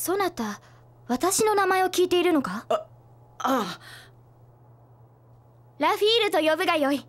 そなた私の名前を聞いているのか？ああ。ラフィールと呼ぶがよい